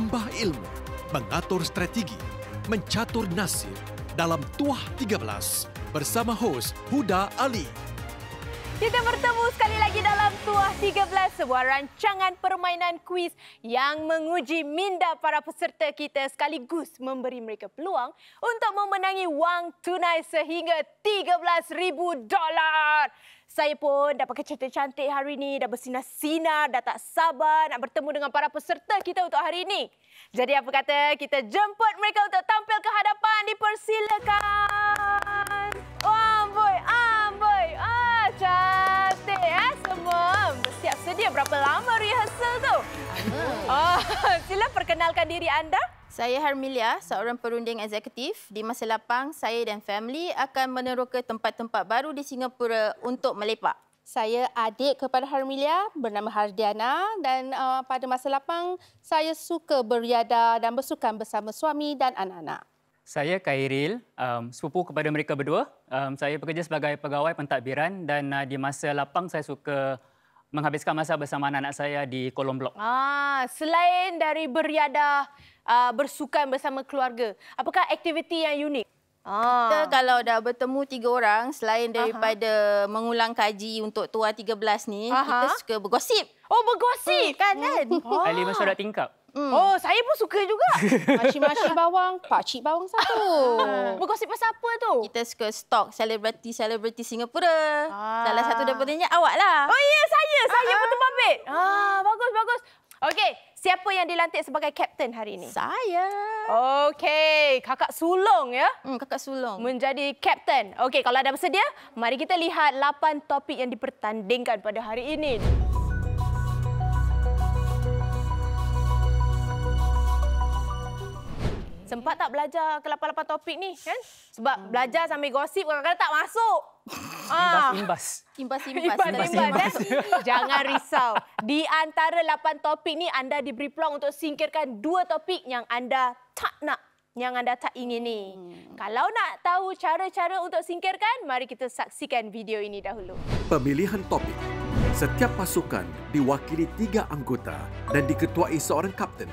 menambah ilmu, mengatur strategi, mencatur nasib dalam Tuah 13 bersama hos Huda Ali. Kita bertemu sekali lagi dalam Tuah 13, sebuah rancangan permainan kuis yang menguji minda para peserta kita sekaligus memberi mereka peluang untuk memenangi wang tunai sehingga $13,000. Saya pun dah pakai cantik-cantik hari ini, dah bersinar-sinar, dah tak sabar nak bertemu dengan para peserta kita untuk hari ini. Jadi apa kata kita jemput mereka untuk tampil ke hadapan, dipersilakan. Oh, amboi, amboi. Ah, cantik eh semua. Bersiap sedia berapa lama rehearsal tu? Oh, sila perkenalkan diri anda. Saya Harmilia, seorang perunding eksekutif. Di masa lapang, saya dan family akan meneroka tempat-tempat baru di Singapura untuk melepak. Saya adik kepada Harmilia bernama Hardiana dan uh, pada masa lapang saya suka beriada dan bersukan bersama suami dan anak-anak. Saya Khairil, um, sepupu kepada mereka berdua. Um, saya bekerja sebagai pegawai pentadbiran dan uh, di masa lapang saya suka menghabiskan masa bersama anak-anak saya di kolom blok. Ah, selain dari beriadah, uh, bersukan bersama keluarga, apakah aktiviti yang unik? Kita Ah. kalau dah bertemu tiga orang, selain daripada mengulang kaji untuk tua 13 ni, Aha. kita suka bergosip. Oh, bergosip. Kan kan? Oh. Ahli masyarakat tingkap. Hmm. oh, saya pun suka juga. Makcik-makcik bawang, pakcik bawang satu. bergosip pasal apa tu? Kita suka stalk selebriti-selebriti Singapura. Ah. Salah satu daripadanya awak lah. Oh, ya, saya. Saya betul babit. Ah, bagus, bagus. Okey, siapa yang dilantik sebagai kapten hari ini? Saya. Okey, kakak sulung ya. Hmm, kakak sulung. menjadi kapten. Okey, kalau dah bersedia, mari kita lihat 8 topik yang dipertandingkan pada hari ini. Sempat tak belajar ke 8-8 topik ni kan? Sebab belajar sambil gosip kadang-kadang tak masuk. Ah. Imbas-imbas. Imbas-imbas. Imbas-imbas eh. Jangan risau. Di antara 8 topik ni anda diberi peluang untuk singkirkan dua topik yang anda tak nak yang anda tak ingini. Hmm. Kalau nak tahu cara-cara untuk singkirkan, mari kita saksikan video ini dahulu. Pemilihan topik. Setiap pasukan diwakili tiga anggota dan diketuai seorang kapten.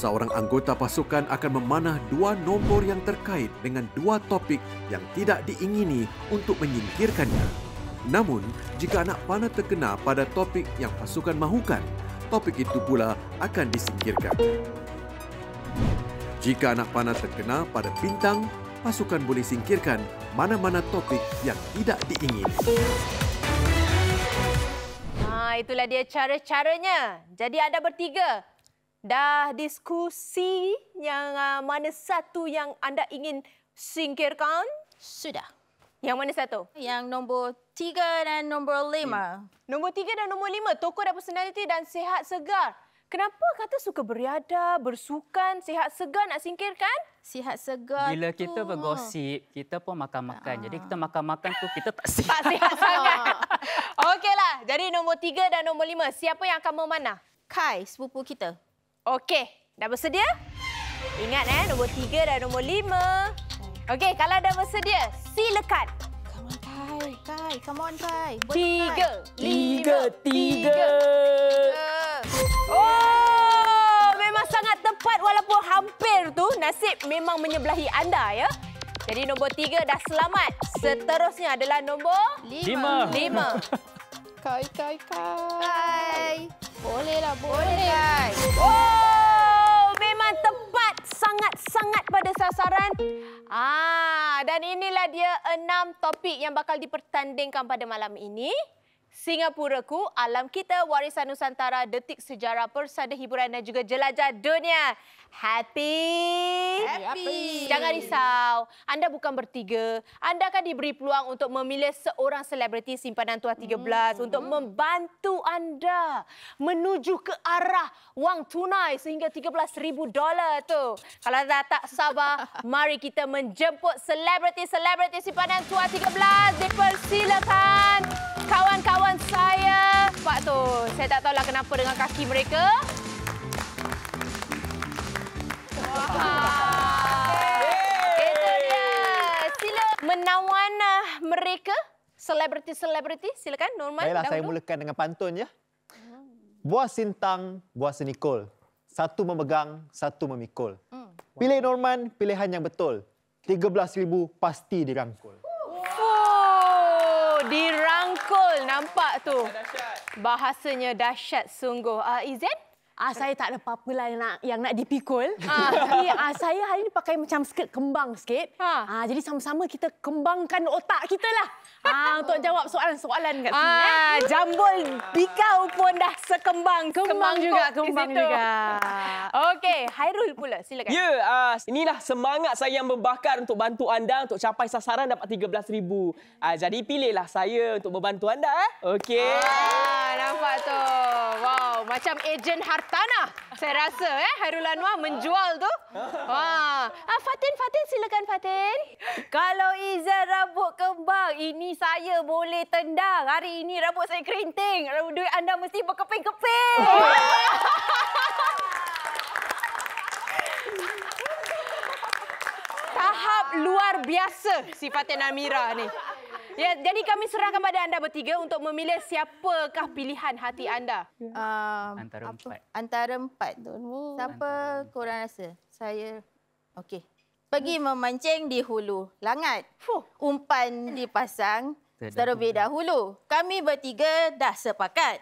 Seorang anggota pasukan akan memanah dua nombor yang terkait dengan dua topik yang tidak diingini untuk menyingkirkannya. Namun, jika anak panah terkena pada topik yang pasukan mahukan, topik itu pula akan disingkirkan. Jika anak panah terkena pada bintang, pasukan boleh singkirkan mana-mana topik yang tidak diingini. Ha, itulah dia cara-caranya. Jadi anda bertiga dah diskusi yang uh, mana satu yang anda ingin singkirkan? Sudah. Yang mana satu? Yang nombor tiga dan nombor lima. Nombor tiga dan nombor lima, tokoh dan personaliti dan sihat segar. Kenapa kata suka beriada, bersukan, sihat segar nak singkirkan? Sihat segar Bila tu. kita bergosip, kita pun makan-makan. Jadi kita makan-makan tu kita tak sihat. Tak sihat sangat. Okeylah, jadi nombor tiga dan nombor lima, siapa yang akan memanah? Kai, sepupu kita. Okey, dah bersedia? Ingat eh, nombor tiga dan nombor lima. Okey, kalau dah bersedia, silakan. Come on, Kai. Kai, come on, Kai. Boleh, Tiga, Kai. lima, tiga. Oh, memang sangat tepat walaupun hampir tu nasib memang menyebelahi anda ya. Jadi nombor tiga dah selamat. Seterusnya adalah nombor Lima. lima. Kai, kai, kai. Kai. Boleh lah, Boleh, boleh. Kai. Oh, sangat-sangat pada sasaran. Ah, dan inilah dia enam topik yang bakal dipertandingkan pada malam ini. Singapuraku, alam kita, warisan Nusantara, detik sejarah, persada hiburan dan juga jelajah dunia. Happy? Happy. Jangan risau. Anda bukan bertiga. Anda akan diberi peluang untuk memilih seorang selebriti simpanan Tuah 13 hmm. untuk membantu anda menuju ke arah wang tunai sehingga 13,000 dolar tu. Kalau dah tak sabar, mari kita menjemput selebriti-selebriti simpanan Tuah 13. Dipersilakan kawan-kawan saya. Pak tu, saya tak tahulah kenapa dengan kaki mereka. Itu dia. Sila menawan mereka, selebriti-selebriti. Silakan Norman. Baiklah, saya mulakan dengan pantun ya. Buah sintang, buah senikol. satu memegang, satu memikul. Pilih Norman, pilihan yang betul. 13,000 pasti dirangkul. Oh, dirangkul. Nampak tu. Bahasanya dahsyat sungguh. Uh, Izen? Ah saya tak ada apa-apa lah yang nak yang nak dipikul. Ah tapi ah saya hari ni pakai macam skirt kembang sikit. Ha. Ah jadi sama-sama kita kembangkan otak kita lah. Ah untuk jawab soalan-soalan kat sini. eh. Ah, jambul bikau pun dah sekembang. Kembang juga, semangkuk di kembang juga. Okey, Hairul pula. Silakan. Ya, uh, inilah semangat saya yang membakar untuk bantu anda untuk capai sasaran dapat RM13,000. Uh, jadi pilihlah saya untuk membantu anda. Eh? Okey. Ah, nampak tu. Wow, macam ejen hartanah. Saya rasa eh Hairul Anwar menjual tu. Wah. Ah, Fatin, Fatin silakan Fatin. Kalau Izan rambut kembang, ini saya boleh tendang. Hari ini rambut saya kerinting. Rambut duit anda mesti berkeping-keping. Tahap luar biasa si Fatin Amira ni. Ya, jadi kami serahkan pada anda bertiga untuk memilih siapakah pilihan hati anda. Um, Antara empat. Antara empat. Siapa korang rasa? Saya... Okey. Pergi memancing di hulu. Langat. Fuh. Umpan dipasang. Terlebih dahulu. Kami bertiga dah sepakat.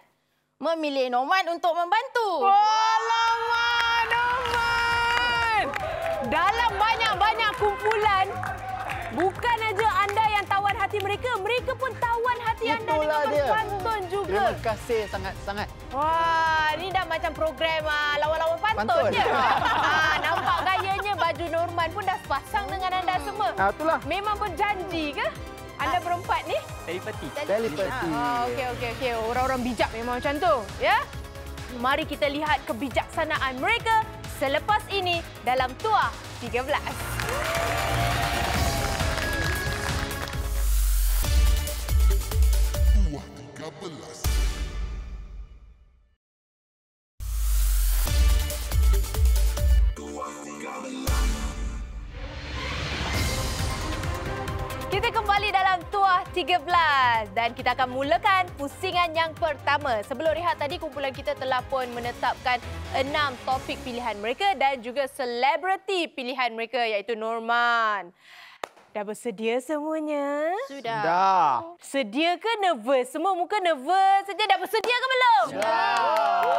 Memilih Norman untuk membantu. Alamak, Norman! Dalam banyak-banyak kumpulan, bukan aja anda yang hati mereka, mereka pun tawan hati anda Itulah dengan dia. berpantun juga. Terima kasih sangat-sangat. Wah, ni dah macam program uh, lawan-lawan pantun, Pantun. je. ah, nampak gayanya baju Norman pun dah sepasang dengan anda semua. Ah, itulah. Memang berjanji ke? Anda berempat ni? Telepati. Telepati. Ah, okey okey okey. Orang-orang bijak memang macam tu, ya. Mari kita lihat kebijaksanaan mereka selepas ini dalam Tuah 13. Dan kita akan mulakan pusingan yang pertama. Sebelum rehat tadi kumpulan kita telah pun menetapkan enam topik pilihan mereka dan juga selebriti pilihan mereka iaitu Norman. Dah bersedia semuanya? Sudah. Dah. Sedia ke nervous? Semua muka nervous saja. Dah bersedia ke belum? Sudah.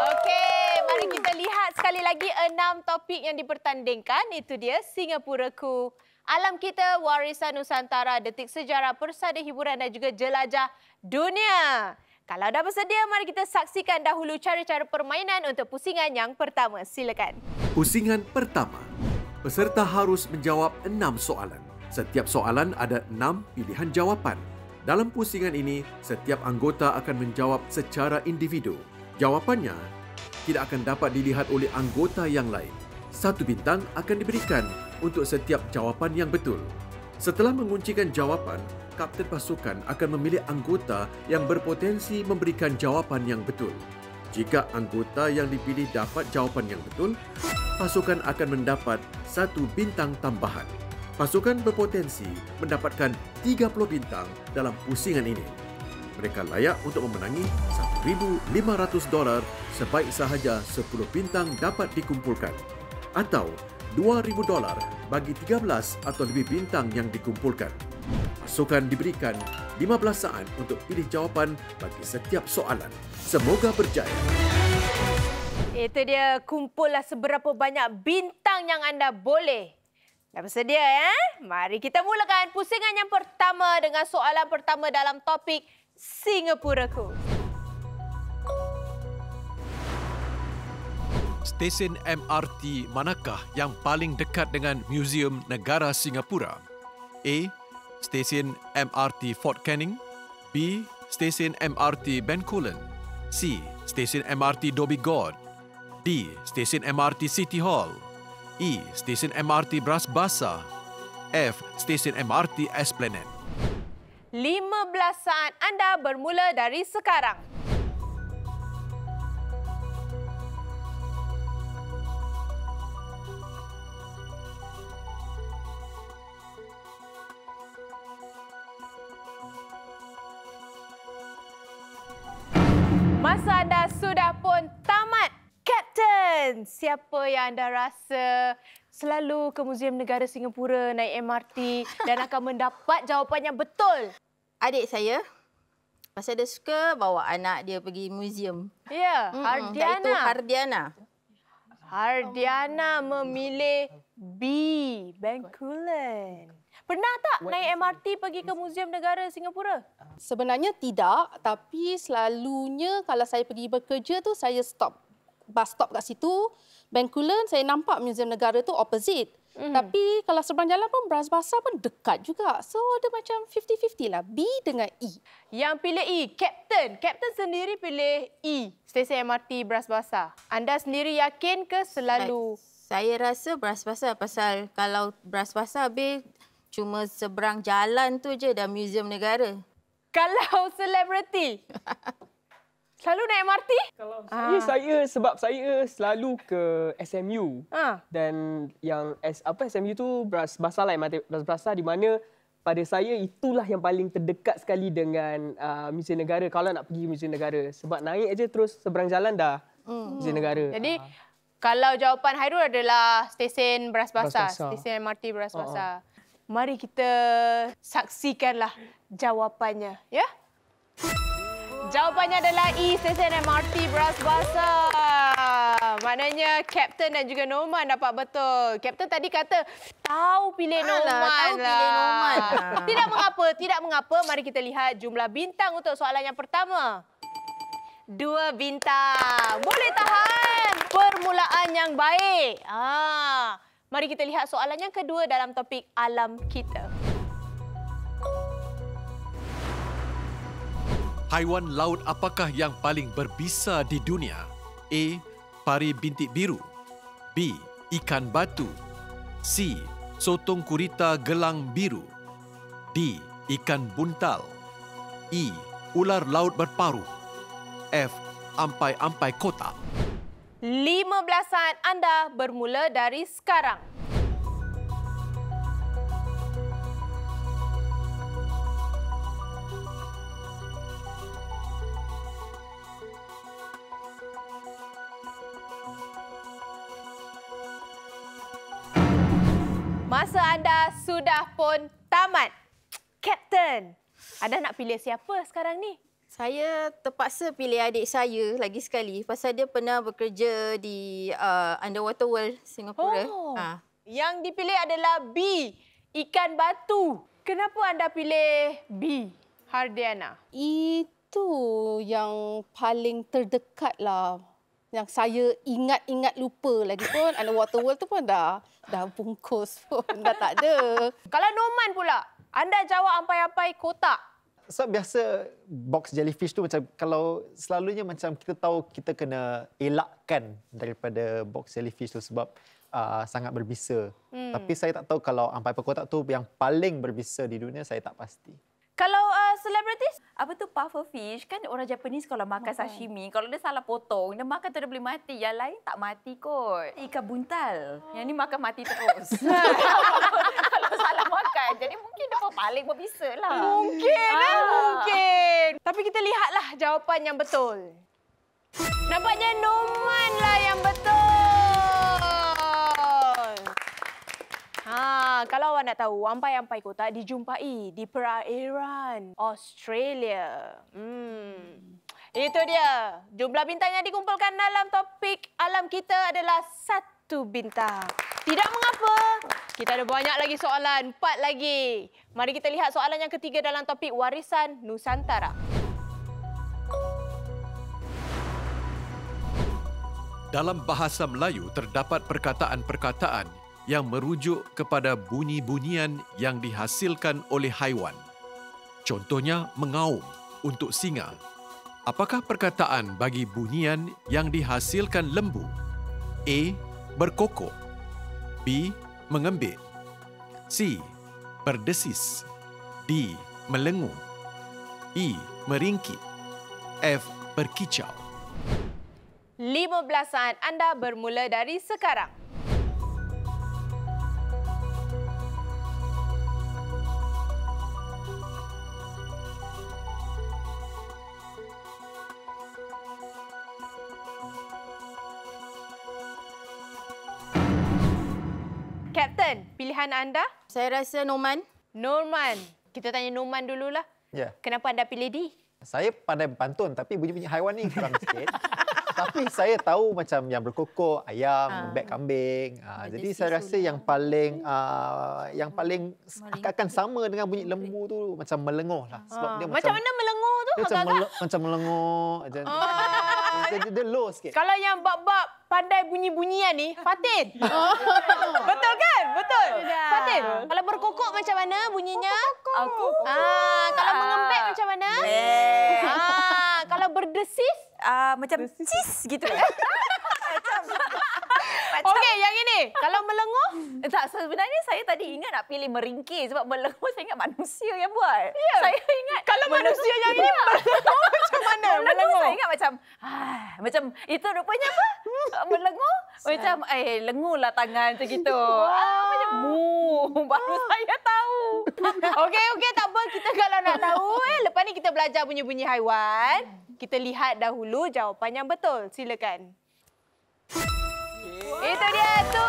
Okey, mari kita lihat sekali lagi enam topik yang dipertandingkan. Itu dia Singapuraku. Alam kita, warisan Nusantara, detik sejarah, persada hiburan dan juga jelajah dunia. Kalau dah bersedia, mari kita saksikan dahulu cara-cara permainan untuk pusingan yang pertama. Silakan. Pusingan pertama. Peserta harus menjawab enam soalan. Setiap soalan ada enam pilihan jawapan. Dalam pusingan ini, setiap anggota akan menjawab secara individu. Jawapannya tidak akan dapat dilihat oleh anggota yang lain. Satu bintang akan diberikan untuk setiap jawapan yang betul. Setelah menguncikan jawapan, kapten pasukan akan memilih anggota yang berpotensi memberikan jawapan yang betul. Jika anggota yang dipilih dapat jawapan yang betul, pasukan akan mendapat satu bintang tambahan. Pasukan berpotensi mendapatkan 30 bintang dalam pusingan ini. Mereka layak untuk memenangi $1,500 dolar sebaik sahaja 10 bintang dapat dikumpulkan. Atau $2,000 dolar bagi 13 atau lebih bintang yang dikumpulkan. Pasukan diberikan 15 saat untuk pilih jawapan bagi setiap soalan. Semoga berjaya. Itu dia kumpullah seberapa banyak bintang yang anda boleh. Dah bersedia ya? Mari kita mulakan pusingan yang pertama dengan soalan pertama dalam topik Singapuraku. Stesen MRT manakah yang paling dekat dengan Museum Negara Singapura? A. Stesen MRT Fort Canning B. Stesen MRT Bencoolen C. Stesen MRT Dhoby Ghaut D. Stesen MRT City Hall E. Stesen MRT Bras Basah F. Stesen MRT Esplanade 15 saat anda bermula dari sekarang. Captain, siapa yang anda rasa selalu ke Muzium Negara Singapura naik MRT dan akan mendapat jawapan yang betul? Adik saya. Pasal dia suka bawa anak dia pergi muzium. Ya, Mm-mm, Hardiana. Iaitu Hardiana. Hardiana memilih B, Bencoolen. Pernah tak naik MRT pergi ke Muzium Negara Singapura? Sebenarnya tidak, tapi selalunya kalau saya pergi bekerja tu saya stop bus stop kat situ. Bencoolen saya nampak Muzium Negara tu opposite. Mm. Tapi kalau seberang jalan pun Bras Basah pun dekat juga. So ada macam 50-50 lah. B dengan E. Yang pilih E, Captain. Captain sendiri pilih E, stesen MRT Bras Basah. Anda sendiri yakin ke selalu? Saya rasa Bras Basah pasal kalau Bras Basah habis cuma seberang jalan tu je dah Muzium Negara. Kalau selebriti? selalu naik MRT? Kalau saya, saya sebab saya selalu ke SMU. Ha. Dan yang S, apa SMU tu Bras Basah lah, Bras Basah di mana pada saya itulah yang paling terdekat sekali dengan uh, Museum Negara kalau nak pergi Museum Negara. Sebab naik aja terus seberang jalan dah hmm. Museum Negara. Jadi kalau jawapan Hairul adalah stesen Bras Basah, stesen MRT Bras Oh, oh. Basah. Mari kita saksikanlah jawapannya, ya? Jawapannya adalah E, stesen MRT Bras Basah. Maknanya Captain dan juga Norman dapat betul. Captain tadi kata tahu pilih Alah, Norman tahu lah. pilih Norman lah. tidak mengapa, tidak mengapa. Mari kita lihat jumlah bintang untuk soalan yang pertama. Dua bintang. Boleh tahan. Permulaan yang baik. Ah, mari kita lihat soalan yang kedua dalam topik alam kita. Haiwan laut apakah yang paling berbisa di dunia? A. Pari bintik biru B. Ikan batu C. Sotong kurita gelang biru D. Ikan buntal E. Ular laut berparuh F. Ampai-ampai kotak Lima belasan anda bermula dari sekarang. Pun tamat. Captain, anda nak pilih siapa sekarang ni? Saya terpaksa pilih adik saya lagi sekali pasal dia pernah bekerja di uh, Underwater World Singapura. Oh. Ha. Yang dipilih adalah B, ikan batu. Kenapa anda pilih B, Hardiana? Itu yang paling terdekat lah. Yang saya ingat-ingat lupa lagi pun Underwater World tu pun dah dah bungkus pun dah tak ada. Kalau Norman pula, anda jawab ampai-ampai kotak. So biasa box jellyfish tu macam kalau selalunya macam kita tahu kita kena elakkan daripada box jellyfish tu sebab uh, sangat berbisa. Hmm. Tapi saya tak tahu kalau ampai perkotak tu yang paling berbisa di dunia saya tak pasti. Kalau selebritis, apa tu puffer fish kan orang Japanese kalau makan sashimi kalau dia salah potong dia makan tu dia boleh mati yang lain tak mati kot ikan buntal yang ni makan mati terus kalau salah makan jadi mungkin dia pun paling berbisa lah mungkin ah. eh, mungkin. Tapi kita lihatlah jawapan yang betul. Nampaknya Norman lah yang betul. Ha, kalau awak nak tahu, ampai-ampai kotak dijumpai di perairan Australia. Hmm. Itu dia. Jumlah bintang yang dikumpulkan dalam topik alam kita adalah satu bintang. Tidak mengapa. Kita ada banyak lagi soalan. Empat lagi. Mari kita lihat soalan yang ketiga dalam topik warisan Nusantara. Dalam bahasa Melayu terdapat perkataan-perkataan yang merujuk kepada bunyi-bunyian yang dihasilkan oleh haiwan. Contohnya mengaum untuk singa. Apakah perkataan bagi bunyian yang dihasilkan lembu? A. Berkokok B. Mengembik C. Berdesis D. Melengung E. Meringkik F. Berkicau Lima belasan anda bermula dari sekarang. Captain, pilihan anda? Saya rasa Norman. Norman. Kita tanya Norman dululah. Ya. Kenapa anda pilih D? Saya pandai berpantun tapi bunyi-bunyi haiwan ni kurang sikit. tapi saya tahu macam yang berkokok, ayam, beg kambing. Ah, jadi saya rasa yang paling ah, yang paling akan sama dengan bunyi lembu tu macam melenguh lah. Sebab dia Ah, macam mana melenguh tu? dia macam, agak-agak? mele, macam melenguh. Macam, dia, dia, dia low sikit. Kalau yang bab-bab pandai bunyi-bunyian ni, Fatin. Betul kan? Betul. Fatin, kalau berkokok macam mana bunyinya? Aku. Ah, kalau mengembek macam mana? Ah, kalau berdesis? Ah, macam cheese gitu. Okey, yang ini. Kalau melenguh? Tak, sebenarnya saya tadi ingat nak pilih meringkir sebab melenguh saya ingat manusia yang buat. Ya. Saya ingat Kalau manusia yang ini melenguh macam mana? melenguh saya ingat macam ah, macam itu rupanya apa? melenguh macam eh lengulah tangan macam gitu. Ah, macam mu baru saya tahu. Okey, okey, tak apa. Kita kalau nak tahu, eh, lepas ni kita belajar bunyi-bunyi haiwan. Kita lihat dahulu jawapan yang betul. Silakan. Itu dia tu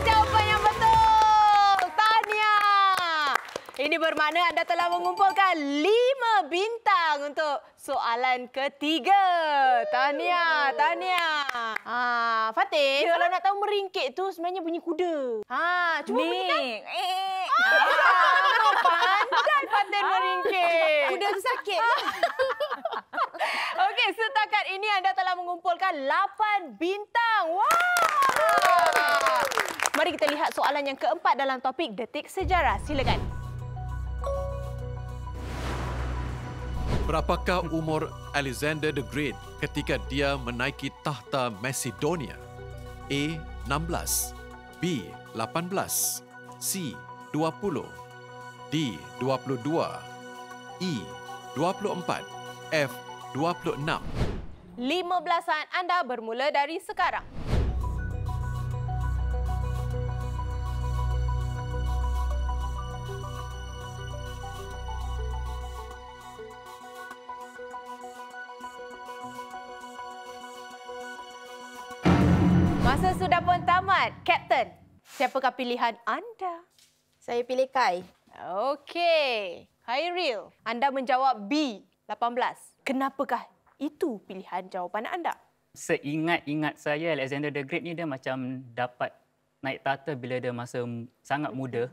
jawapan yang betul. Tahniah. Ini bermakna anda telah mengumpulkan lima bintang untuk soalan ketiga. Tahniah, tahniah. Ha, Fatin, Ya. kalau nak tahu meringkik tu sebenarnya bunyi kuda. Ha, cuba bunyikan. Ni. Eh. Ah, pandai Fatin meringkik. Kuda tu sakit. Okey, setakat ini anda telah mengumpulkan 8 bintang. Wah! Mari kita lihat soalan yang keempat dalam topik Detik Sejarah. Silakan. Berapakah umur Alexander the Great ketika dia menaiki tahta Macedonia? A. 16 B. 18 C. 20 D. 22 E. 24 F. 26 15 saat anda bermula dari sekarang. Masa sudah pun tamat. Captain, siapakah pilihan anda? Saya pilih Kai. Okey. Hairil, anda menjawab B, 18. Kenapakah itu pilihan jawapan anda? Seingat-ingat saya Alexander the Great ni dia macam dapat naik tahta bila dia masa sangat muda.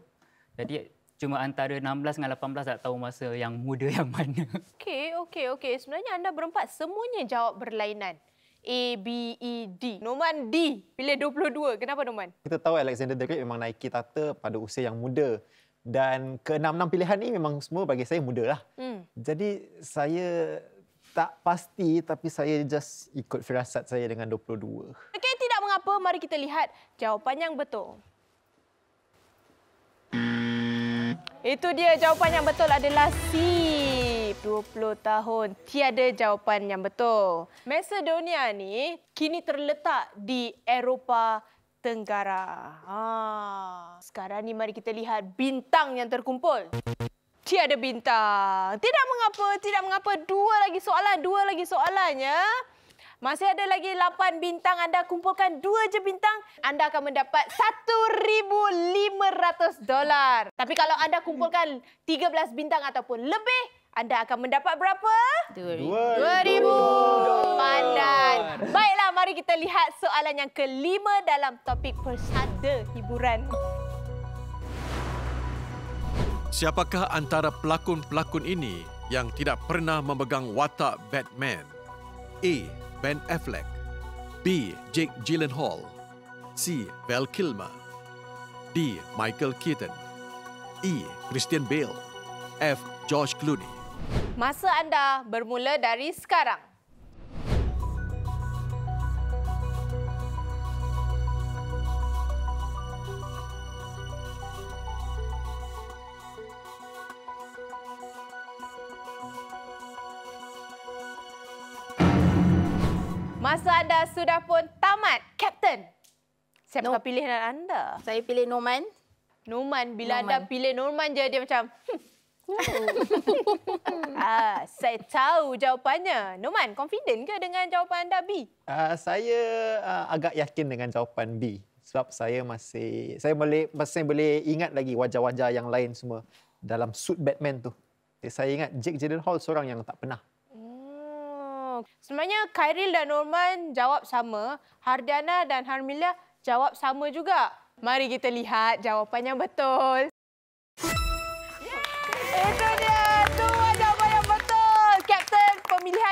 Jadi cuma antara 16 dengan 18 tak tahu masa yang muda yang mana. Okey, okey, okey. Sebenarnya anda berempat semuanya jawab berlainan. A, B, E, D. Noman D. Pilih 22. Kenapa Noman? Kita tahu Alexander the Great memang naiki tahta pada usia yang muda. Dan keenam-enam pilihan ni memang semua bagi saya muda lah. Hmm. Jadi saya tak pasti tapi saya just ikut firasat saya dengan 22. Okey, tidak mengapa. Mari kita lihat jawapan yang betul. Itu dia jawapan yang betul adalah C. 20 tahun. Tiada jawapan yang betul. Macedonia ni kini terletak di Eropah Tenggara. Ha. Sekarang ni mari kita lihat bintang yang terkumpul. Tiada bintang. Tidak mengapa, tidak mengapa. Dua lagi soalan, dua lagi soalan ya. Masih ada lagi 8 bintang. Anda kumpulkan dua je bintang, anda akan mendapat 1,500 dolar. Tapi kalau anda kumpulkan 13 bintang ataupun lebih, anda akan mendapat berapa? Dua. 2000. Pandai. Baiklah, mari kita lihat soalan yang kelima dalam topik persada hiburan. Siapakah antara pelakon-pelakon ini yang tidak pernah memegang watak Batman? A. Ben Affleck B. Jake Gyllenhaal C. Val Kilmer D. Michael Keaton E. Christian Bale F. George Clooney Masa anda bermula dari sekarang. Masa anda sudah pun tamat. Captain, siapakah No. pilihan anda? Saya pilih Norman. Norman, bila anda Norman. pilih Norman je dia macam ah, saya tahu jawapannya. Norman, confident ke dengan jawapan anda B? Uh, saya uh, agak yakin dengan jawapan B. sebab saya masih saya boleh masih boleh ingat lagi wajah-wajah yang lain semua dalam suit Batman tu. Eh, saya ingat Jake Gyllenhaal seorang yang tak pernah. Oh. Sebenarnya Khairil dan Norman jawab sama. Hardiana dan Harmila jawab sama juga. Mari kita lihat jawapan yang betul.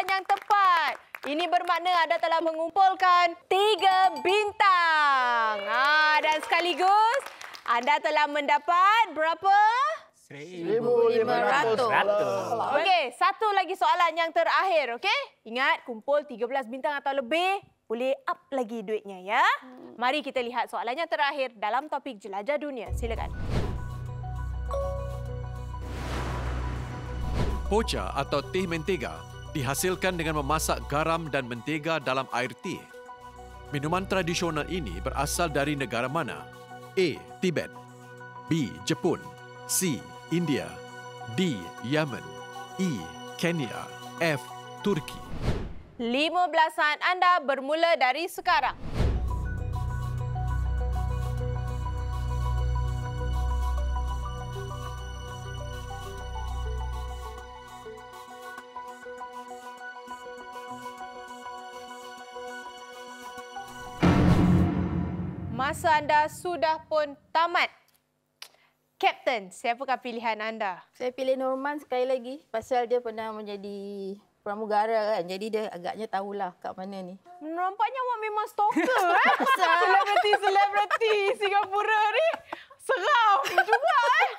Pemilihan yang tepat. Ini bermakna anda telah mengumpulkan tiga bintang. Ha, dan sekaligus anda telah mendapat berapa? 1,500. Okey, satu lagi soalan yang terakhir, okey? Ingat, kumpul 13 bintang atau lebih, boleh up lagi duitnya ya. Mari kita lihat soalan yang terakhir dalam topik jelajah dunia. Silakan. Pocha atau teh mentega dihasilkan dengan memasak garam dan mentega dalam air teh. Minuman tradisional ini berasal dari negara mana? A. Tibet B. Jepun C. India D. Yemen E. Kenya F. Turki 15 saat anda bermula dari sekarang. Masa anda sudah pun tamat. Kapten, siapakah pilihan anda? Saya pilih Norman sekali lagi pasal dia pernah menjadi pramugara kan. Jadi dia agaknya tahulah kat mana ni. Nampaknya awak memang stalker eh. Selebriti-selebriti Singapura ni. Seram juga eh.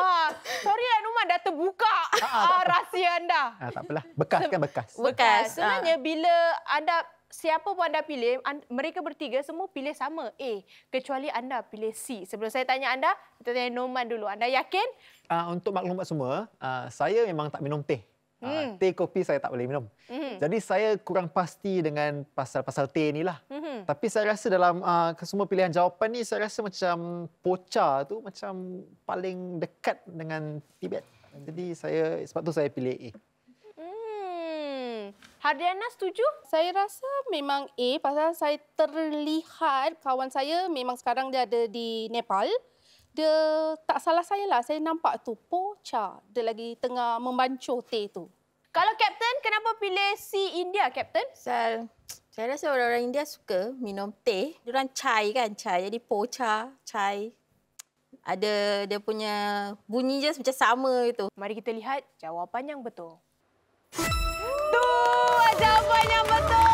Ha, sorry lah Numan dah terbuka ah, rahsia anda. Ah, tak apalah. Bekas kan bekas. Bekas. Sebenarnya bila anda siapa pun anda pilih, mereka bertiga semua pilih sama A. Kecuali anda pilih C. Sebelum saya tanya anda, kita tanya Norman dulu. Anda yakin? Uh, untuk maklumat semua, uh, saya memang tak minum teh. Uh, Hmm. Teh kopi saya tak boleh minum. Mhm. Jadi saya kurang pasti dengan pasal-pasal teh ni lah. Mhm. Tapi saya rasa dalam uh, semua pilihan jawapan ni, saya rasa macam pocha tu macam paling dekat dengan Tibet. Jadi saya sebab tu saya pilih A. Hardiana setuju? Saya rasa memang A pasal saya terlihat kawan saya memang sekarang dia ada di Nepal. Dia tak salah saya lah. Saya nampak tu pocha. Dia lagi tengah membancuh teh tu. Kalau Kapten, kenapa pilih C India, Kapten? Pasal saya rasa orang-orang India suka minum teh. Diorang chai kan, chai. Jadi pocha, chai. Ada dia punya bunyi je macam sama itu. Mari kita lihat jawapan yang betul. Dua jawapan yang betul.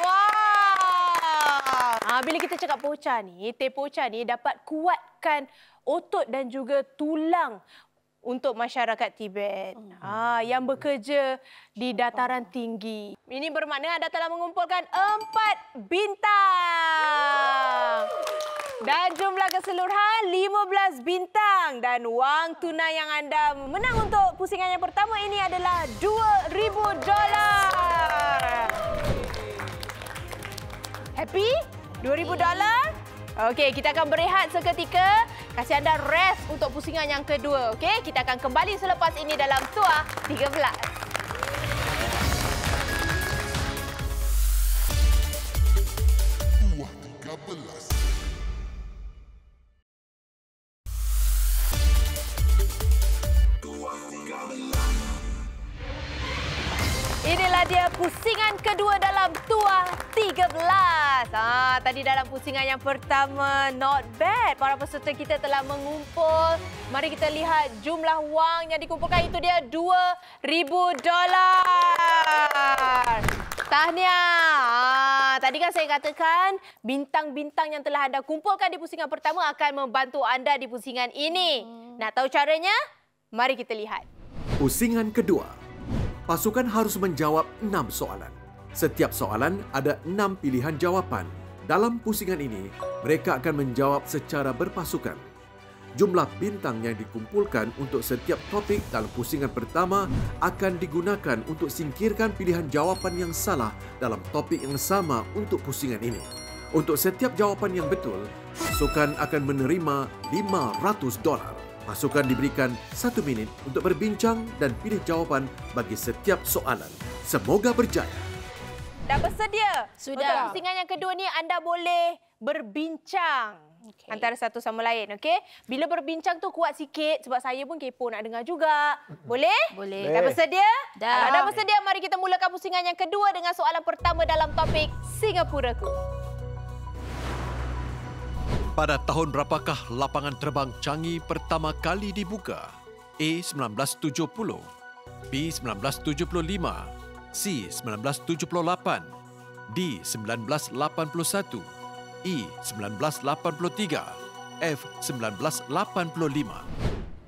Wow. Ha, bila kita cakap pocha ni, teh pocha ni dapat kuatkan otot dan juga tulang untuk masyarakat Tibet ha, yang bekerja di dataran tinggi. Ini bermakna anda telah mengumpulkan empat bintang. Dan jumlah keseluruhan 15 bintang dan wang tunai yang anda menang untuk pusingan yang pertama ini adalah RM2,000. Happy? RM2,000? Okey, kita akan berehat seketika. Kasih anda rest untuk pusingan yang kedua. Okey, kita akan kembali selepas ini dalam Tuah 13. Inilah dia pusingan kedua dalam Tuah 13. Ah, tadi dalam pusingan yang pertama, not bad. Para peserta kita telah mengumpul. Mari kita lihat jumlah wang yang dikumpulkan itu dia RM2,000. Tahniah. Ah, tadi kan saya katakan bintang-bintang yang telah anda kumpulkan di pusingan pertama akan membantu anda di pusingan ini. Nak tahu caranya? Mari kita lihat. Pusingan kedua. Pasukan harus menjawab enam soalan. Setiap soalan ada enam pilihan jawapan. Dalam pusingan ini, mereka akan menjawab secara berpasukan. Jumlah bintang yang dikumpulkan untuk setiap topik dalam pusingan pertama akan digunakan untuk singkirkan pilihan jawapan yang salah dalam topik yang sama untuk pusingan ini. Untuk setiap jawapan yang betul, pasukan akan menerima $500. Pasukan diberikan satu minit untuk berbincang dan pilih jawapan bagi setiap soalan. Semoga berjaya. Dah bersedia? Sudah. Untuk pusingan yang kedua ni anda boleh berbincang okay. antara satu sama lain, okey? Bila berbincang tu kuat sikit sebab saya pun kepo nak dengar juga. Boleh? Boleh. Dah bersedia? Dah. Kalau dah bersedia, mari kita mulakan pusingan yang kedua dengan soalan pertama dalam topik Singapuraku. Pada tahun berapakah lapangan terbang Changi pertama kali dibuka? A. 1970 B. 1975 C. 1978 D. 1981 E. 1983 F. 1985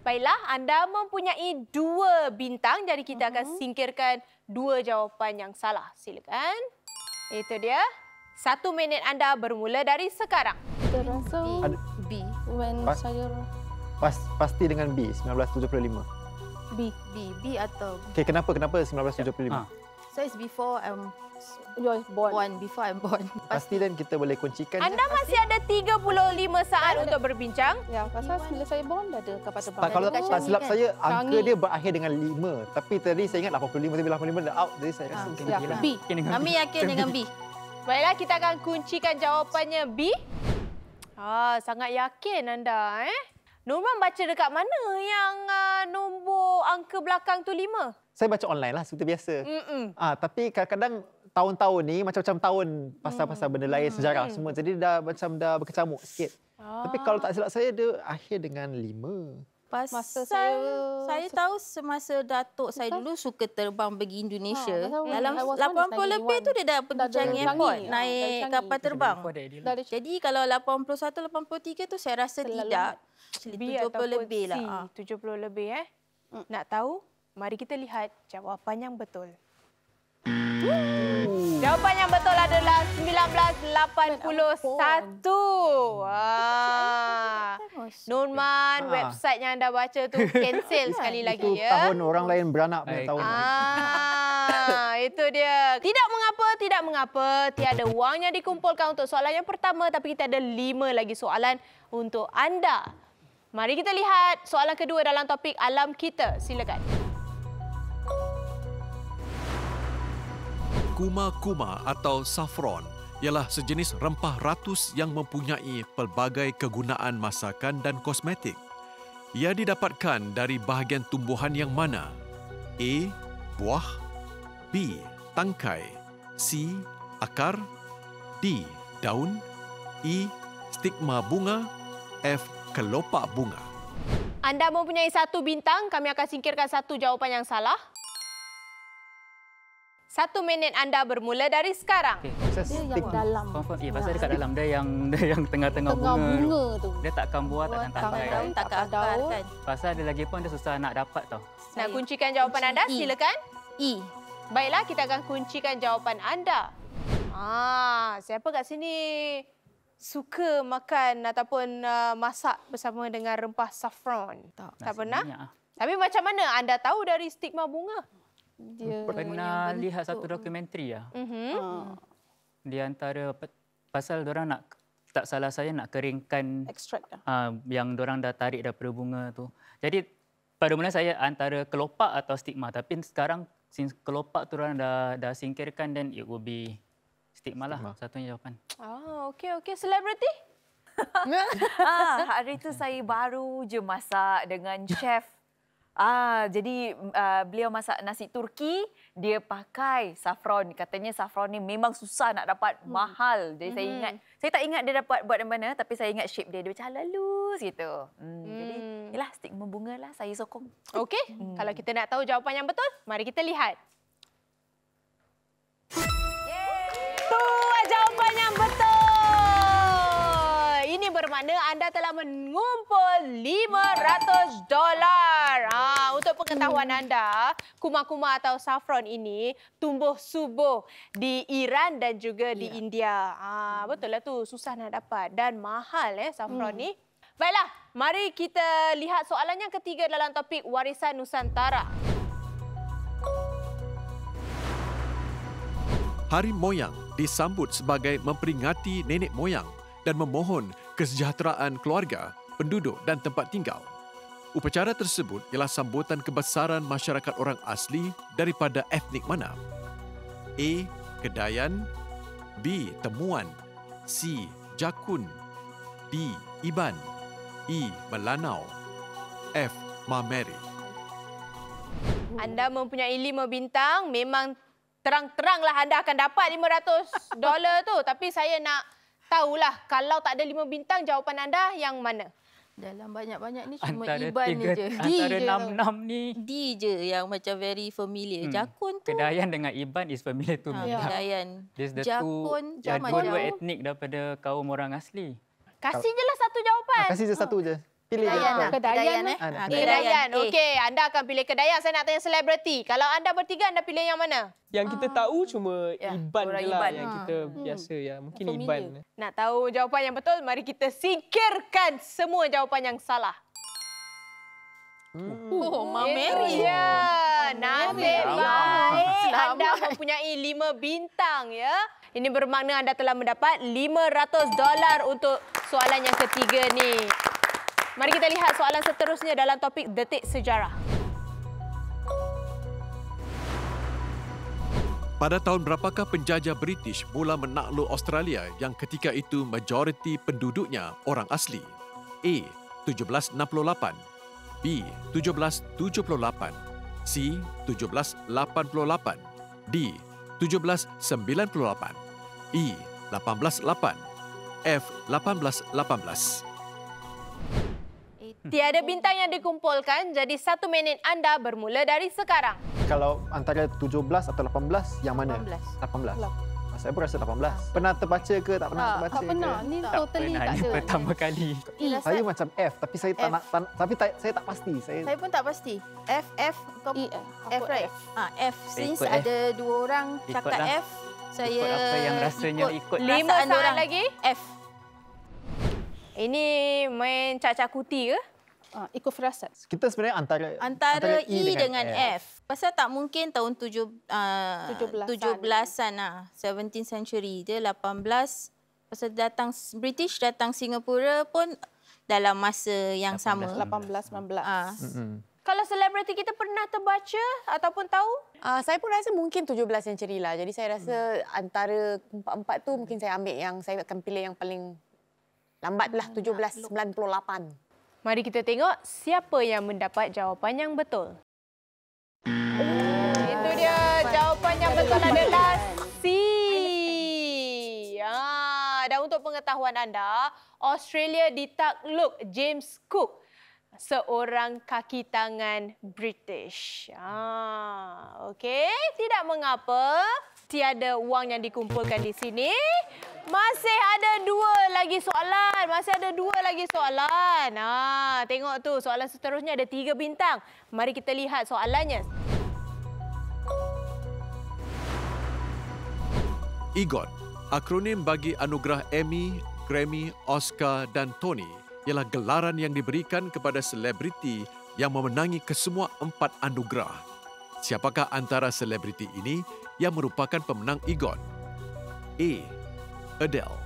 Baiklah, anda mempunyai dua bintang jadi kita akan singkirkan dua jawapan yang salah. Silakan. Itu dia. Satu minit anda bermula dari sekarang. Kita rasa Ada- B. when Pas- saya Pas, pasti dengan B, 1975. B. B. B atau Okey, kenapa kenapa 1975? Ah. So it's before I'm You're born. born. Before I'm born. Pasti dan kita boleh kuncikan. Anda masih ada 35 saat untuk berbincang. Ya, pasal bila saya born dah ada kapal terbang. tak, kalau tak silap kan? saya, angka Changi. dia berakhir dengan 5. Tapi tadi saya ingat 85, tapi 85 dah out. Jadi saya rasa Ah, mungkin Ya. B. Kami B. yakin dengan B. Baiklah, kita akan kuncikan jawapannya B. Ah, sangat yakin anda eh. Norman baca dekat mana yang uh, nombor angka belakang tu 5? saya baca online lah seperti biasa. Mm-mm. Ah, tapi kadang-kadang tahun-tahun ni macam-macam tahun pasal-pasal benda lain, sejarah semua. Jadi dah macam dah berkecamuk sikit. Tapi kalau tak silap saya, dia akhir dengan 5. Pasal Masa saya, saya- tahu semasa datuk saya dulu suka terbang pergi Indonesia. Ha, Dalam I was 80 born in lebih tu dia dah pergi Changi. Airport Ah, naik kapal terbang. Jadi kalau 81 83 tu saya rasa Terlalu. tidak. B 70 ataupun lebih lah. C, Ah. 70 lebih eh. Nak tahu? Mari kita lihat jawapan yang betul. Jawapan yang betul adalah 1981. Wah. Nurman, Ah. website yang anda baca tu cancel sekali lagi Itu ya. tahun orang lain beranak punya Baik. tahun. Ah, itu dia. Tidak mengapa, tidak mengapa. Tiada wang yang dikumpulkan untuk soalan yang pertama tapi kita ada lima lagi soalan untuk anda. Mari kita lihat soalan kedua dalam topik alam kita. Silakan. Kuma-kuma atau saffron ialah sejenis rempah ratus yang mempunyai pelbagai kegunaan masakan dan kosmetik. Ia didapatkan dari bahagian tumbuhan yang mana? A. Buah B. Tangkai C. Akar D. Daun E. Stigma bunga F. Kelopak bunga Anda mempunyai satu bintang. Kami akan singkirkan satu jawapan yang salah. Satu minit anda bermula dari sekarang. Okey, Dia yang dalam. confirm. Ya, pasal dekat dalam dia yang dia yang tengah-tengah Tengah bunga. tu. bunga tu. Dia takkan buah, takkan tak tangkai. tak ke Tak akar daun. kan. Pasal ada lagi pun dia susah nak dapat tau. Nak kuncikan jawapan anda? kunci E. Silakan. E. Baiklah, kita akan kuncikan jawapan anda. Ah, siapa kat sini suka makan ataupun uh, masak bersama dengan rempah saffron? Tak, tak pernah? minyak ah. Tapi macam mana anda tahu dari stigma bunga? Dia Pernah lihat satu dokumentari ya. Mm-hmm. ah, Di antara pasal orang nak tak salah saya nak keringkan extract lah. uh, yang orang dah tarik daripada bunga tu. Jadi pada mula saya antara kelopak atau stigma tapi sekarang since kelopak tu orang dah dah singkirkan then it will be stigma, lah Stigma. satunya jawapan. Ah, okey okey. Selebriti? ah, hari tu saya baru je masak dengan chef. Ah, jadi uh, beliau masak nasi Turki, dia pakai saffron. Katanya saffron ni memang susah nak dapat, Hmm. mahal. Jadi saya Mhm. ingat, saya tak ingat dia dapat buat dari mana, tapi saya ingat shape dia dia macam halus gitu. Hmm, Jadi, Hmm. yalah stigma bunga lah saya sokong. Okey. Kalau kita nak tahu jawapan yang betul, mari kita lihat. Tu jawapan yang betul. Bermakna anda telah mengumpul 500 dolar. Ha, untuk pengetahuan anda, kuma-kuma atau saffron ini tumbuh subuh di Iran dan juga di India. Ha, betul lah tu, susah nak dapat dan mahal eh saffron ni. Baiklah, mari kita lihat soalan yang ketiga dalam topik warisan Nusantara. Hari Moyang disambut sebagai memperingati nenek moyang dan memohon kesejahteraan keluarga, penduduk dan tempat tinggal. Upacara tersebut ialah sambutan kebesaran masyarakat orang asli daripada etnik mana? A. Kedayan B. Temuan C. Jakun D. Iban E. Melanau F. Mameri Anda mempunyai lima bintang, memang terang-teranglah anda akan dapat 500 dolar tu. Tapi saya nak tahulah kalau tak ada lima bintang, jawapan anda yang mana? Dalam banyak-banyak ni cuma Antara Iban ni tiga, je. D antara je. enam-enam ni, D je yang macam very familiar. Hmm. Jakun tu. Kedayan dengan Iban is familiar to Ha, me. Kedayan. There's the Jakun, two, macam- dua-dua etnik daripada kaum orang asli. Kasih je lah satu jawapan. Ah, kasih je satu je. Pilih je. Kedayan lah. Kedayan eh. eh. Ah, Ah, Kedayan. Kedayan. A. Okey, anda akan pilih Kedayan. Saya nak tanya selebriti. Kalau anda bertiga, anda pilih yang mana? Yang kita tahu cuma Ya, Iban je lah Iban. yang Ha. kita biasa ya. Mungkin Familiar. Iban. Nak tahu jawapan yang betul? Mari kita singkirkan semua jawapan yang salah. Oh, Itu Mameri. dia. Nasib Selamat. baik. Anda mempunyai lima bintang ya. Ini bermakna anda telah mendapat 500 dolar untuk soalan yang ketiga ni. Mari kita lihat soalan seterusnya dalam topik detik sejarah. Pada tahun berapakah penjajah British mula menakluk Australia yang ketika itu majoriti penduduknya orang asli? A. 1768 B. 1778 C. 1788 D. 1798 E. 188 F. 1818 Tiada bintang yang dikumpulkan, jadi satu minit anda bermula dari sekarang. Kalau antara 17 atau 18, yang mana? 18. 18. Ah, Saya pun rasa 18. Pernah terbaca ke tak pernah Tak, terbaca Tak pernah. ke? Ni Tak totally Pernah tak ada. pertama kali. Saya macam F tapi saya tak F. nak tak, tapi tak, saya tak pasti. Saya, Saya pun tak pasti. F, F. Kau E, F, right? Ah, F. Since ikut F. ada dua orang cakap Ikutlah. F, saya Ikut apa yang rasanya ikut. Lima perasaan saat orang. lagi. F. Ini main cacak kuti ke? Ah, ikut firasat. kita sebenarnya antara Antara E dengan, F. F. Pasal tak mungkin tahun tujuh, uh, 17-an. 17-an lah. 17th century. Dia 18. Pasal datang British datang Singapura pun dalam masa yang sama. 18, 19. Ah. Mm-mm. Kalau selebriti kita pernah terbaca ataupun tahu? Uh, saya pun rasa mungkin 17 century lah. Jadi saya rasa antara empat-empat tu mungkin saya ambil yang saya akan pilih yang paling lambat lah 1798. Mari kita tengok siapa yang mendapat jawapan yang betul. Itu dia jawapan yang betul adalah C. Ah, dan untuk pengetahuan anda, Australia ditakluk James Cook, seorang kaki tangan British. Ah, okey, tidak mengapa. Tiada wang yang dikumpulkan di sini. Masih ada dua lagi soalan. Masih ada dua lagi soalan. Ah, tengok tu soalan seterusnya ada tiga bintang. Mari kita lihat soalannya. EGOT, akronim bagi anugerah Emmy, Grammy, Oscar dan Tony ialah gelaran yang diberikan kepada selebriti yang memenangi kesemua empat anugerah. Siapakah antara selebriti ini yang merupakan pemenang EGOT? A. Adele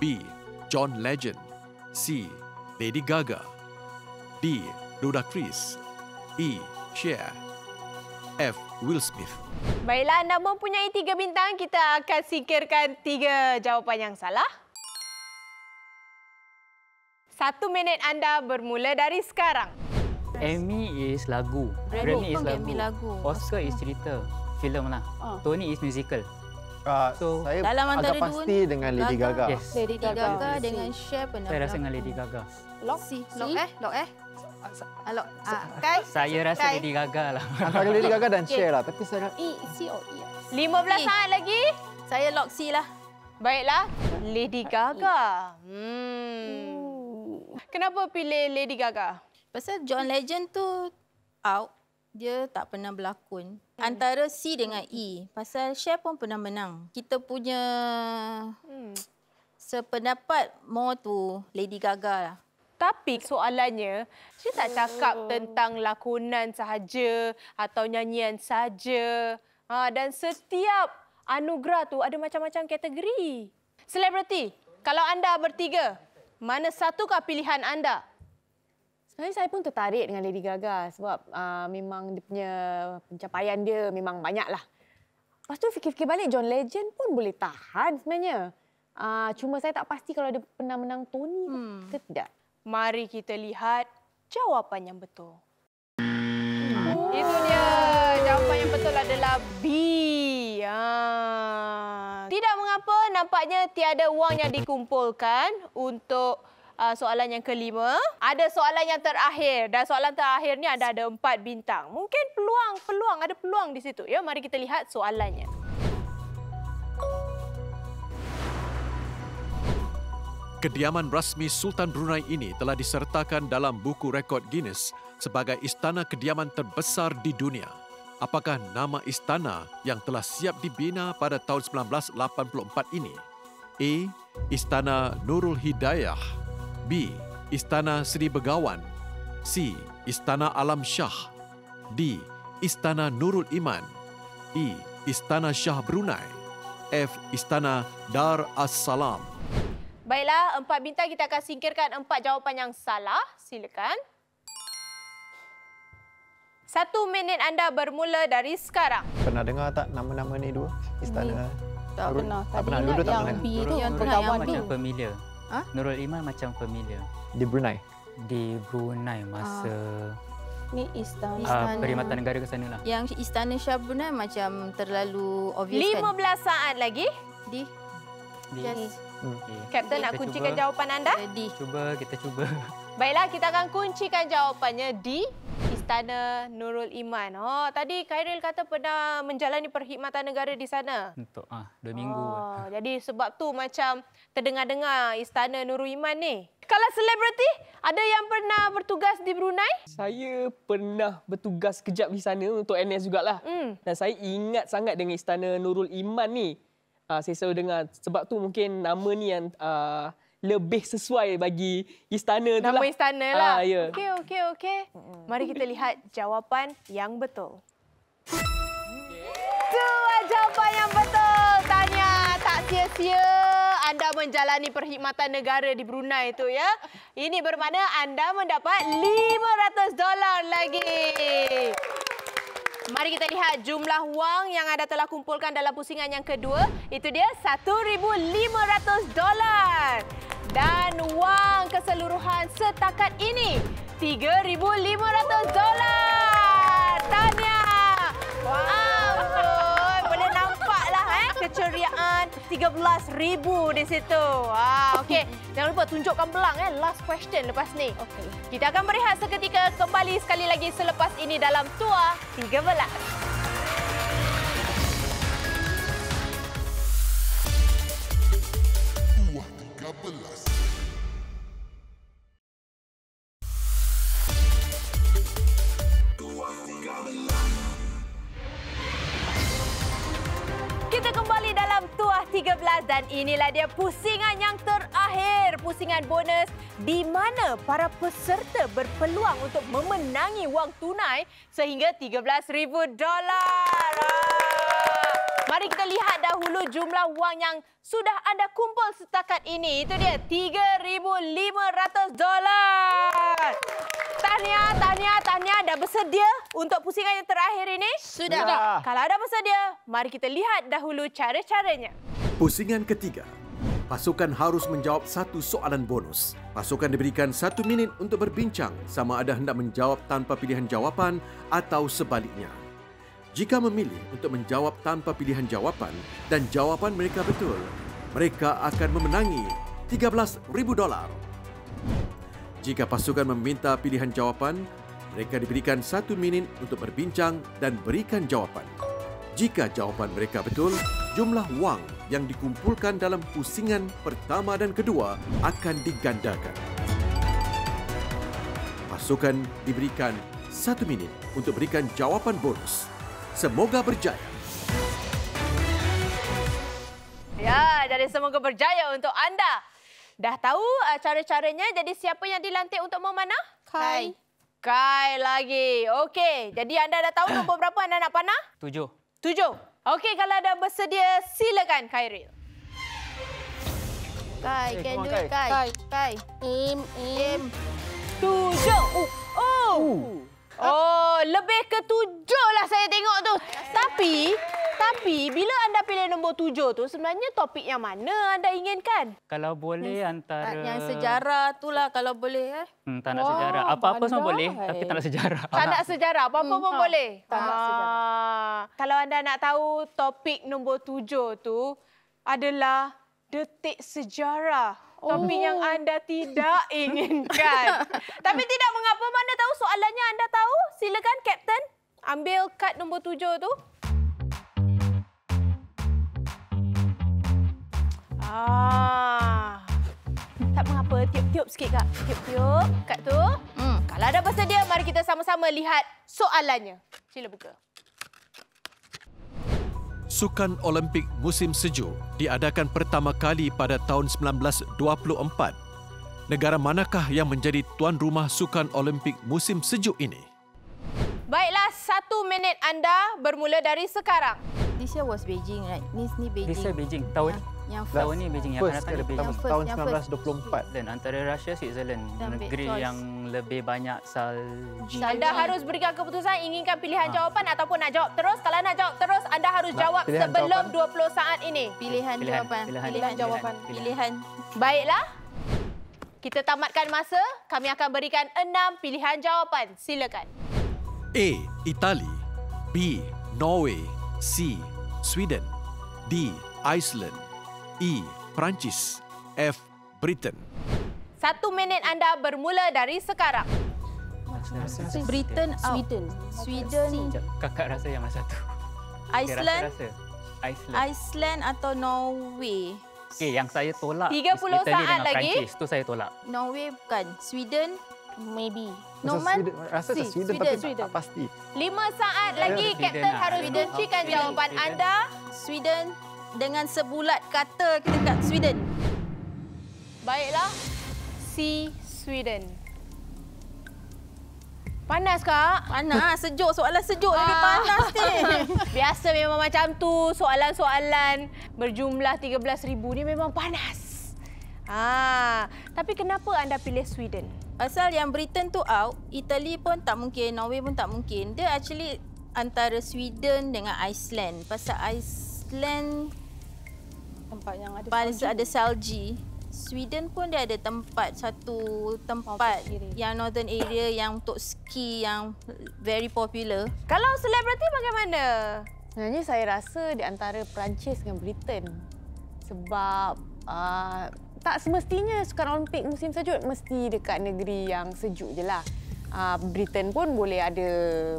B. John Legend C. Lady Gaga D. Ludacris E. Cher F. Will Smith Baiklah, anda mempunyai tiga bintang. Kita akan singkirkan tiga jawapan yang salah. Satu minit anda bermula dari sekarang. Emmy is lagu. Grammy Grammy is lagu. Grammy lagu. Oscar is cerita. Filem lah. Ah. Tony is musical. Uh, So, saya dalam antara agak dua pasti ni, dengan Lady Gaga. Gaga. Yes. Lady Lady Gaga Gaga. dengan Cher pernah Saya rasa dengan. Lady Gaga. Lock. Si, Lock eh? Lock eh? Lock. Ah, Kai? Saya rasa Kai. Lady Gaga lah. Antara Lady Gaga dan Okay. Cher lah. Tapi saya E, C or E. 15 Eh. saat lagi. Saya lock C lah. Baiklah, Lady Gaga. Hmm. Kenapa pilih Lady Gaga? Pasal John Legend tu out. Dia tak pernah berlakon. Antara C dengan E. Pasal Cher pun pernah menang. Kita punya Hmm. sependapat more tu Lady Gaga lah. Tapi soalannya, dia tak cakap tentang lakonan sahaja atau nyanyian saja. Ha, dan setiap anugerah tu ada macam-macam kategori. Selebriti, kalau anda bertiga, mana satukah pilihan anda? Sebenarnya saya pun tertarik dengan Lady Gaga sebab uh, memang dia punya pencapaian dia memang banyak lah. Lepas tu fikir-fikir balik John Legend pun boleh tahan sebenarnya. Uh, cuma saya tak pasti kalau dia pernah menang Tony hmm. ke tidak. Mari kita lihat jawapan yang betul. Hmm. Itu dia. Jawapan yang betul adalah B. Ha. Tidak mengapa, nampaknya tiada wang yang dikumpulkan untuk uh, soalan yang kelima. Ada soalan yang terakhir dan soalan terakhir ni ada ada empat bintang. Mungkin peluang, peluang ada peluang di situ. Ya, mari kita lihat soalannya. Kediaman rasmi Sultan Brunei ini telah disertakan dalam buku rekod Guinness sebagai istana kediaman terbesar di dunia. Apakah nama istana yang telah siap dibina pada tahun 1984 ini? A. Istana Nurul Hidayah B. Istana Seri Begawan C. Istana Alam Shah D. Istana Nurul Iman E. Istana Shah Brunei F. Istana Dar As-Salam Baiklah, empat bintang kita akan singkirkan empat jawapan yang salah. Silakan. Satu minit anda bermula dari sekarang. Pernah dengar tak nama-nama ni dua? Istana. Tak pernah. Tak pernah. Dulu tak yang pernah. B tu yang tu. macam familiar. Ha? Nurul Iman macam familiar. Di Brunei. Di Brunei masa Ni istana. uh, Istana. perkhidmatan negara ke sana lah. Yang Istana Shah Brunei macam terlalu obvious kan? 15 saat lagi. Di Di, Yes. okay. Kapten nak Kita kuncikan cuba. jawapan anda? di Cuba, kita cuba. Baiklah, kita akan kuncikan jawapannya di Istana Nurul Iman. Oh, tadi Khairil kata pernah menjalani perkhidmatan negara di sana. Untuk ah dua minggu. Oh, jadi sebab tu macam terdengar-dengar Istana Nurul Iman ni. Kalau selebriti, ada yang pernah bertugas di Brunei? Saya pernah bertugas kejap di sana untuk NS jugalah. Hmm. Dan saya ingat sangat dengan Istana Nurul Iman ni. Uh, saya selalu dengar. Sebab tu mungkin nama ni yang uh, lebih sesuai bagi istana tu Nama lah. istana lah. Ah, ya. Okey, okey, okey. Mari kita lihat jawapan yang betul. Dua jawapan yang betul. Tanya, tak sia-sia anda menjalani perkhidmatan negara di Brunei itu ya. Ini bermakna anda mendapat 500 dolar lagi. Mari kita lihat jumlah wang yang anda telah kumpulkan dalam pusingan yang kedua. Itu dia 1,500 dolar dan wang keseluruhan setakat ini $3,500 dolar. Tanya. Wow. Ampun. Boleh nampaklah eh, keceriaan $13,000 di situ. Wow. Okey. Jangan lupa tunjukkan belang. Eh. Last question lepas ni. Okey. Kita akan berehat seketika kembali sekali lagi selepas ini dalam Tua 13. Tua 13. Dan inilah dia pusingan yang terakhir. Pusingan bonus di mana para peserta berpeluang untuk memenangi wang tunai sehingga $13,000. Ah. Mari kita lihat dahulu jumlah wang yang sudah anda kumpul setakat ini. Itu dia $3,500. Tahniah, tahniah, tahniah. Dah bersedia untuk pusingan yang terakhir ini? Sudah. Sudah. Kalau dah bersedia, mari kita lihat dahulu cara-caranya. Pusingan ketiga. Pasukan harus menjawab satu soalan bonus. Pasukan diberikan satu minit untuk berbincang sama ada hendak menjawab tanpa pilihan jawapan atau sebaliknya. Jika memilih untuk menjawab tanpa pilihan jawapan dan jawapan mereka betul, mereka akan memenangi $13,000 dolar. Jika pasukan meminta pilihan jawapan, mereka diberikan satu minit untuk berbincang dan berikan jawapan. Jika jawapan mereka betul, jumlah wang yang dikumpulkan dalam pusingan pertama dan kedua akan digandakan. Pasukan diberikan satu minit untuk berikan jawapan bonus. Semoga berjaya. Ya, jadi semoga berjaya untuk anda. Dah tahu uh, cara-caranya, jadi siapa yang dilantik untuk memanah? Kai. Kai lagi. Okey, jadi anda dah tahu nombor berapa anda nak panah? Tujuh. Tujuh. Okey, kalau dah bersedia, silakan Khairil. Kai, Eh, can do it, Kai. Kai. Kai. Aim, aim. Tujuh. Oh. Oh. Oh, lebih ke tujuh lah saya tengok tu. Tapi, Tapi bila anda pilih nombor tujuh tu sebenarnya topik yang mana anda inginkan? Kalau boleh antara... Yang sejarah tu lah kalau boleh eh. Hmm, tak nak Wah, sejarah. Apa-apa semua boleh, tapi tak nak sejarah. Tak nak sejarah, apa-apa pun ha. boleh. Tak nak sejarah. Ah, Kalau anda nak tahu topik nombor tujuh tu adalah detik sejarah. Topik yang anda tidak inginkan. Tapi tidak mengapa, mana tahu soalannya anda tahu. Silakan, Kapten. Ambil kad nombor tujuh tu. Ah. Tak mengapa, tiup-tiup sikit, Kak. Tiup-tiup, kad tu. Hmm. Kalau dah bersedia, mari kita sama-sama lihat soalannya. Sila buka. Sukan Olimpik musim sejuk diadakan pertama kali pada tahun 1924. Negara manakah yang menjadi tuan rumah Sukan Olimpik musim sejuk ini? Baiklah, satu minit anda bermula dari sekarang. This year was Beijing, right? Ni ni Beijing. This year Beijing. Tahun Yang, yang tahun ni Beijing yang akan First kali ke Beijing. tahun, Yang first, tahun yang first. 1924. Dan antara Russia, Switzerland, Dan negeri choice. yang lebih banyak salji. Anda harus berikan keputusan inginkan pilihan Ha. jawapan ataupun nak jawab terus. Kalau nak jawab terus, anda harus Nak jawab pilihan sebelum jawapan? 20 saat ini. Pilihan, Pilihan, jawapan. pilihan, pilihan jawapan. Pilihan. Baiklah. Kita tamatkan masa. Kami akan berikan enam pilihan jawapan. Silakan. A. Itali B. Norway C. Sweden D. Iceland E. Perancis F. Britain Satu minit anda bermula dari sekarang. Britain out. Sweden. Sweden, Kakak rasa yang mana satu? Iceland, Rasa, rasa. Iceland. Iceland atau Norway. Okey, yang saya tolak 30 is Italy saat dengan lagi. Perancis. Tu saya tolak. Norway bukan. Sweden, Maybe. Norman. Sweden, rasa Si, si, Sweden, Sweden. tapi tak pasti. Lima saat lagi, Sweden Kapten lah. harus Sweden. kuncikan Sweden. jawapan Sweden. anda. Sweden dengan sebulat kata kita kat Sweden. Baiklah. C. Sweden. Panas, Kak? Panas, sejuk. Soalan sejuk Ah. panas ni. Biasa memang macam tu. Soalan-soalan berjumlah 13,000 ni memang panas. Ah, tapi kenapa anda pilih Sweden? Pasal yang Britain tu out, Italy pun tak mungkin, Norway pun tak mungkin. Dia actually antara Sweden dengan Iceland. Pasal Iceland Tempat yang ada pada salju. ada salji. Sweden pun dia ada tempat satu tempat yang northern area yang untuk ski yang very popular. Kalau selebriti bagaimana? Sebenarnya saya rasa di antara Perancis dengan Britain. Sebab uh, tak semestinya Sukan Olimpik musim sejuk mesti dekat negeri yang sejuk je lah. Uh, Britain pun boleh ada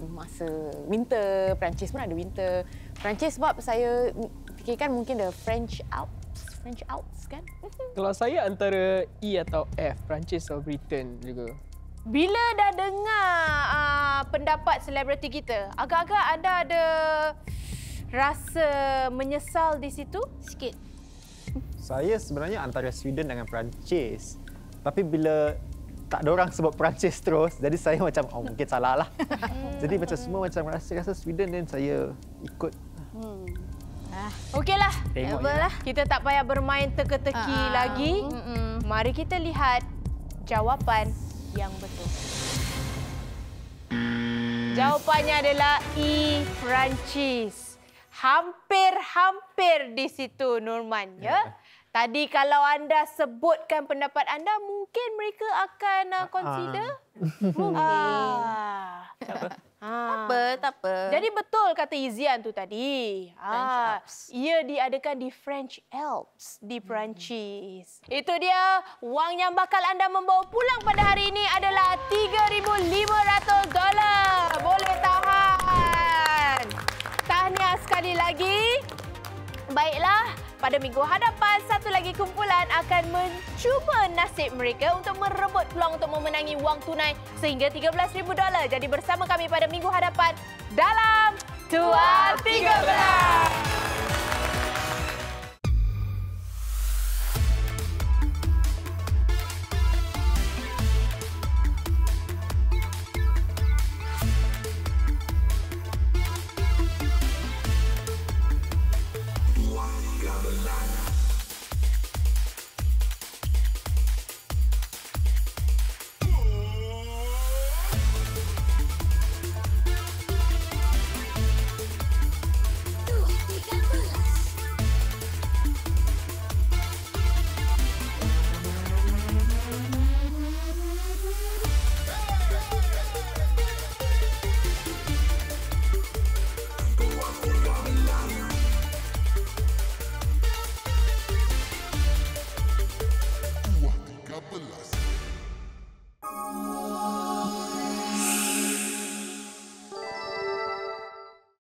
masa winter, Perancis pun ada winter. Perancis sebab saya fikirkan mungkin the French Alps. French Alps kan? Kalau saya antara E atau F, Perancis atau Britain juga. Bila dah dengar uh, pendapat selebriti kita, agak-agak anda ada rasa menyesal di situ? Sikit. Saya sebenarnya antara Sweden dengan Perancis. Tapi bila tak ada orang sebut Perancis terus, jadi saya macam oh mungkin salah lah. jadi macam semua macam rasa-rasa Sweden dan saya ikut. Okeylah. Tengok Apa je. lah. Kita tak payah bermain teka-teki Ah, lagi. mm-mm. Mari kita lihat jawapan yang betul. Jawapannya adalah E. Perancis. Hampir-hampir di situ Nurman ya. Tadi kalau anda sebutkan pendapat anda mungkin mereka akan uh, consider. Mungkin. Ah. Ah. Apa, tak apa. Jadi betul kata Izian tu tadi. Ah, Alps. ia diadakan di French Alps di Perancis. Itu dia wang yang bakal anda membawa pulang pada hari ini adalah 3500 dolar. Boleh tahan. Tahniah sekali lagi. Baiklah, pada minggu hadapan satu lagi kumpulan akan mencuba nasib mereka untuk merebut peluang untuk memenangi wang tunai sehingga $13,000 dolar. Jadi bersama kami pada minggu hadapan dalam Tua 13.